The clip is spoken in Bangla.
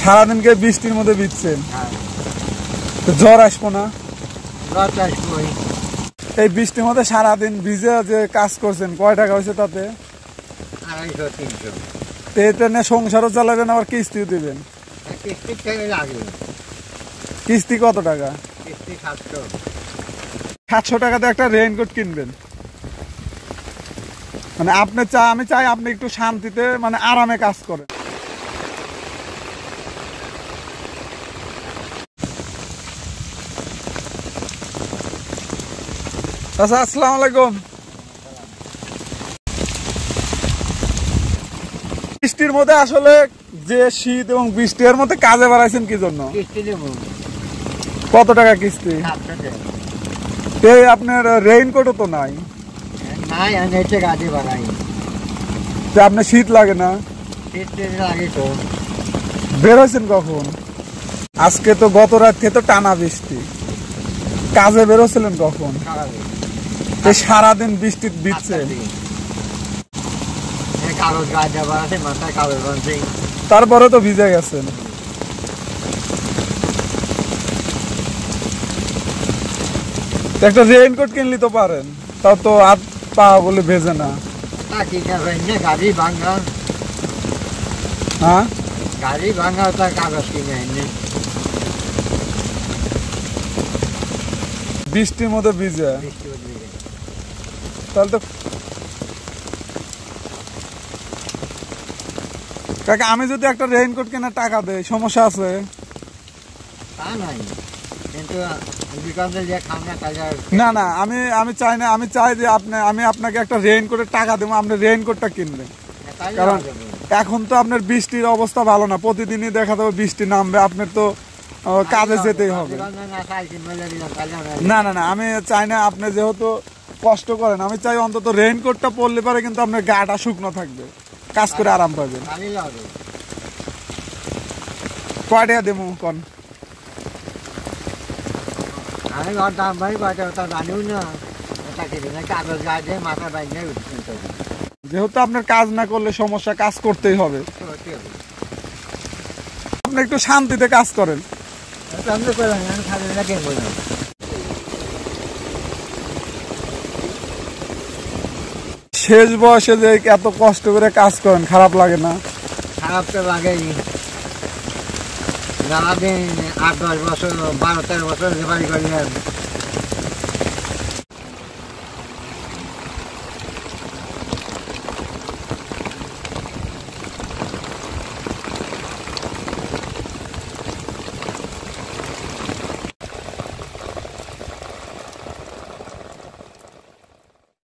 সারাদিনকে বৃষ্টির মধ্যে বিচ্ছেন জ্বর আসব না? এই বৃষ্টির মধ্যে সারাদিন ভিজে যে কাজ করছেন কয় টাকা হয়েছে তাতে? এটা নিয়ে সংসারও চালাবেন আবার কিস্তিও দিবেন। কিস্তি কত টাকা? সাতশো। সাতশো টাকাতে একটা রেইনকোট কিনবেন। মানে আপনি চাই আমি চাই আপনি একটু শান্তিতে মানে আরামে কাজ করেন। আচ্ছা আসসালামু আলাইকুম। বৃষ্টির মধ্যে আসলে যে শীত এবং বৃষ্টি এর মধ্যে কাজে বাড়াইছেন কি জন্য? কত টাকা কিস্তি? তে আপনার রেইনকোটও তো নাই। আপনার শীত লাগে না? বের হয়েছেন কখন? আজকে তো গত রাত থেকে তো টানা বৃষ্টি। কাজে বেরোছিলেন কখন? এই সারাদিন বৃষ্টি দিচ্ছে। গাছ তারপরে তো ভিজে গেছেন একটা রেইনকোট কিনলি তো পারেন তাও তো হাত পা বলে ভেজে না। কি গাড়ি ভাঙা। হ্যাঁ? গাড়ি ভাঙা তা কাগজ কিনে এনে বৃষ্টির মধ্যে ভিজে। তাহলে তো কাকা আমি যদি একটা রেইনকোট কেনার টাকা দেয় সমস্যা আছে? তা নাই। কিন্তু না না আমি আমি চাই না আমি চাই যে আপনি আমি আপনাকে একটা রেইনকোটের টাকা দেবো আপনি রেইনকোটটা কিনবেন। কারণ এখন তো আপনার বৃষ্টির অবস্থা ভালো না প্রতিদিনই দেখা যাবে বৃষ্টি নামবে আপনার তো কাজে যেতেই হবে। না না না আমি চাই না আপনি যেহেতু কষ্ট করেন। আমি চাই অন্তত রেইনকোটটা পরলে পরে কিন্তু আপনার গাটা শুকনো থাকবে। কাজ করে আরাম পাবেন। কয় টাকা দেবো কন? আমি ঘর দাম ভাই কয়টা ওটা জানিও না। ওটা কিনে না কাগজ গাছ মাথা বাইরে যেহেতু আপনার কাজ না করলে সমস্যা কাজ করতেই হবে। আপনি একটু শান্তিতে কাজ করেন আমি করলাম আমি খালি না কে বললাম শেষ বয়সে যে এত কষ্ট করে কাজ করেন, খারাপ লাগে না? খারাপ তো লাগেই। সারাদিন আট, দশ বছর, বারো, তেরো বছর